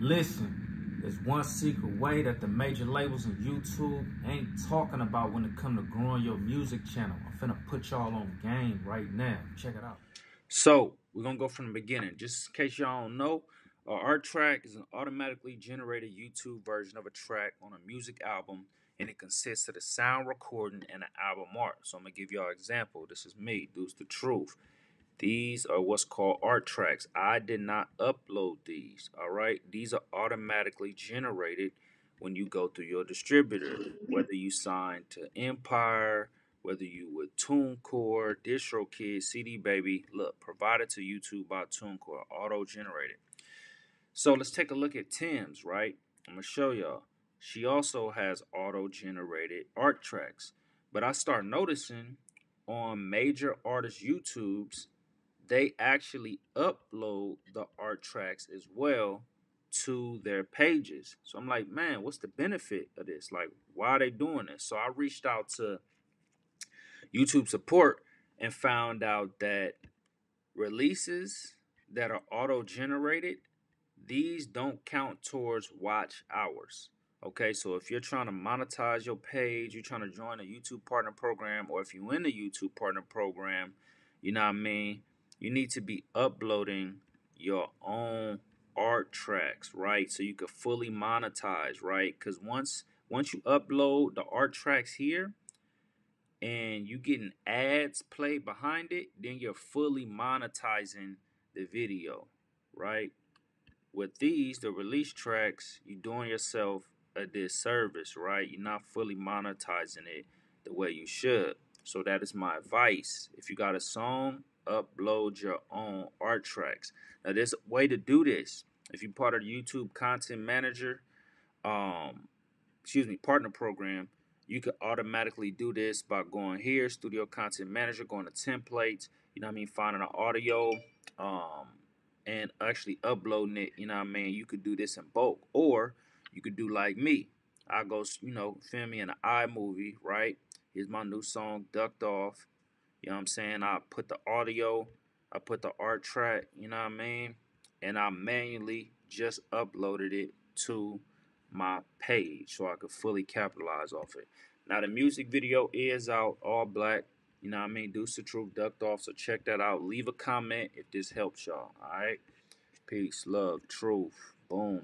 Listen, there's one secret way that the major labels and YouTube ain't talking about when it come to growing your music channel. I'm finna put y'all on game right now. Check it out. So we're gonna go from the beginning. Just in case y'all don't know, uh, a art track is an automatically generated YouTube version of a track on a music album, and it consists of the sound recording and the album art. So I'm gonna give y'all an example. This is me, Deuce the Truth. These are what's called art tracks. I did not upload these. All right. These are automatically generated when you go through your distributor, whether you sign to Empire, whether you with TuneCore, DistroKid, CD Baby. Look, provided to YouTube by TuneCore, auto generated. So let's take a look at Tems, right? I'm gonna show y'all. She also has auto generated art tracks. But I start noticing on major artists' YouTubes they actually upload the art tracks as well to their pages. So I'm like, man, what's the benefit of this? Like, why are they doing this? So I reached out to YouTube support and found out that releases that are auto generated, these don't count towards watch hours. Okay, so if you're trying to monetize your page, you're trying to join a YouTube partner program, or if you're in the YouTube partner program, you know what I mean? You need to be uploading your own art tracks, right? So you can fully monetize, right? Because once once you upload the art tracks here and you getting ads played behind it, then you're fully monetizing the video, right? With these, the release tracks, you're doing yourself a disservice, right? You're not fully monetizing it the way you should. So that is my advice. If you got a song upload your own art tracks. Now, there's a way to do this. If you're part of the YouTube Content Manager, um, excuse me, partner program, you can automatically do this by going here, Studio Content Manager, going to templates, you know what I mean, finding an audio, um, and actually uploading it, you know what I mean. You could do this in bulk, or you could do like me. I go, you know, film me in an iMovie, right? Here's my new song, Ducked Off. You know what I'm saying? I put the audio, I put the art track, you know what I mean? And I manually just uploaded it to my page so I could fully capitalize off it. Now the music video is out, all black. You know what I mean? Deuce the Truth ducked off. So check that out. Leave a comment if this helps y'all. Alright? Peace, love, truth. Boom.